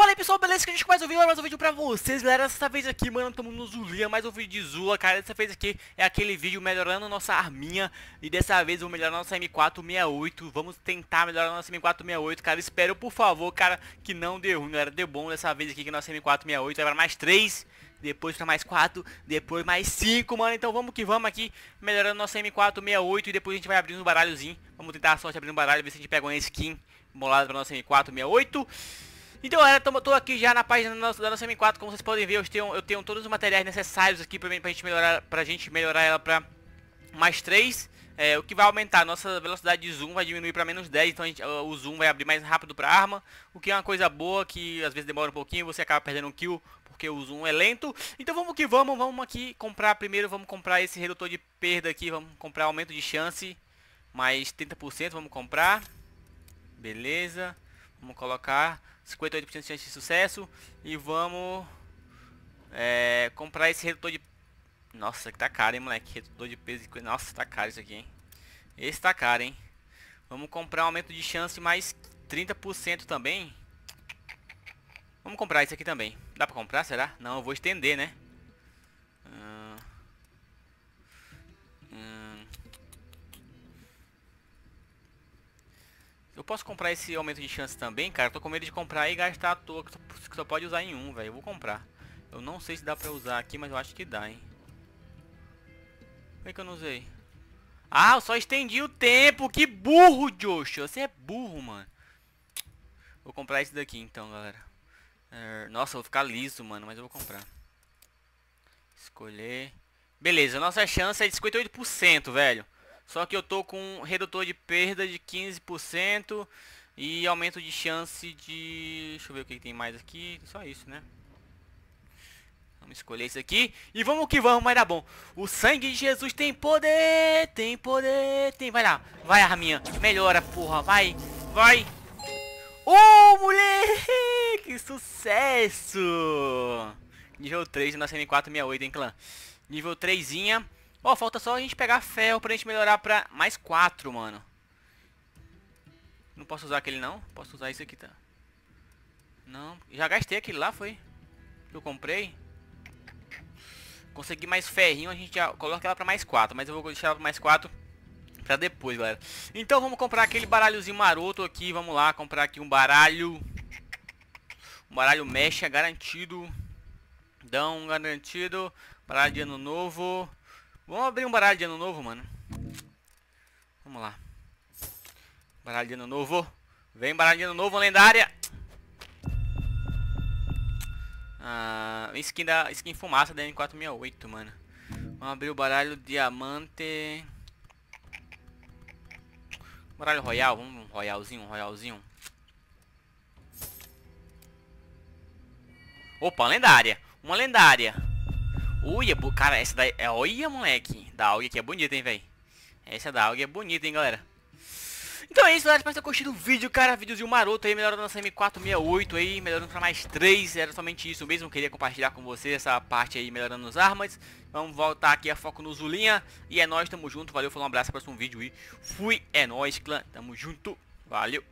Fala aí pessoal, beleza? Que a gente mais um vídeo, mais um vídeo pra vocês, galera Dessa vez aqui, mano, estamos no Zulia, mais um vídeo de Zula, cara Dessa vez aqui é aquele vídeo melhorando nossa arminha E dessa vez vou melhorar nossa M468 Vamos tentar melhorar nossa M468, cara Espero, por favor, cara, que não dê ruim, galera Deu bom dessa vez aqui que nossa M468 vai para mais 3 depois para mais 4, depois mais 5, mano. Então vamos que vamos aqui, melhorando nossa M468 e depois a gente vai abrindo um baralhozinho. Vamos tentar a sorte abrindo um baralho, ver se a gente pega uma skin bolada para nossa M468. Então galera, tô, tô aqui já na página da nossa, da nossa M4, como vocês podem ver, eu tenho, eu tenho todos os materiais necessários aqui pra, pra gente melhorar, pra gente melhorar ela pra mais 3. É, o que vai aumentar, nossa velocidade de zoom vai diminuir para menos 10, então gente, o zoom vai abrir mais rápido para arma, o que é uma coisa boa, que às vezes demora um pouquinho, você acaba perdendo um kill, porque o zoom é lento. Então vamos que vamos, vamos aqui comprar primeiro, vamos comprar esse redutor de perda aqui, vamos comprar aumento de chance, mais 30%, vamos comprar. Beleza, vamos colocar 58% de chance de sucesso. E vamos é, comprar esse redutor de... Nossa, que tá caro, hein, moleque. Redutor de peso. Nossa, tá caro isso aqui, hein. Esse tá caro, hein. Vamos comprar um aumento de chance mais 30% também. Vamos comprar esse aqui também. Dá pra comprar, será? Não, eu vou estender, né? Eu posso comprar esse aumento de chance também, cara. Tô com medo de comprar e gastar à toa, que só pode usar em um, velho. Eu vou comprar. Eu não sei se dá pra usar aqui, mas eu acho que dá, hein. Por que, que eu não usei? Ah, eu só estendi o tempo. Que burro, Josh. Você é burro, mano. Vou comprar esse daqui, então, galera. É, nossa, eu vou ficar liso, mano, mas eu vou comprar. Escolher. Beleza, nossa chance é de 58%, velho. Só que eu tô com um redutor de perda de 15% e aumento de chance de... Deixa eu ver o que tem mais aqui. Só isso, né? Vamos escolher isso aqui. E vamos que vamos, vai dar bom. O sangue de Jesus tem poder, tem poder, tem... Vai lá, vai Arminha. Melhora, porra, vai, vai. Ô, oh, moleque, sucesso. Nível 3 nossa M468, hein, clã. Nível 3 Ó, oh, falta só a gente pegar ferro pra gente melhorar pra mais 4, mano. Não posso usar aquele não? Posso usar isso aqui, tá? Não, já gastei aquele lá, foi? Que eu comprei. Consegui mais ferrinho, a gente já coloca ela pra mais 4. Mas eu vou deixar ela pra mais 4 pra depois, galera. Então vamos comprar aquele baralhozinho maroto aqui. Vamos lá, comprar aqui um baralho. Um baralho mecha garantido. Dão garantido. Baralho de ano novo. Vamos abrir um baralho de ano novo, mano. Vamos lá. Baralho de ano novo. Vem baralho de ano novo, lendária. Ah, skin da skin fumaça da M468, mano. Vamos abrir o baralho diamante. Baralho royal, vamos um royalzinho, um royalzinho. Opa, lendária. Uma lendária. Uia, cara, essa daí... É, olha, moleque. Da AUG aqui é bonita, hein, velho. Essa da AUG é bonita, hein, galera. Então é isso, galera. Espero ter curtido o vídeo, cara. Vídeozinho maroto aí, melhorando nossa M468 aí, melhorando pra mais 3. Era somente isso mesmo. Queria compartilhar com você essa parte aí, melhorando as armas. Vamos voltar aqui a foco no Zulinha. E é nóis, tamo junto. Valeu, falou, um abraço, próximo vídeo e fui. É nóis, clã. Tamo junto. Valeu.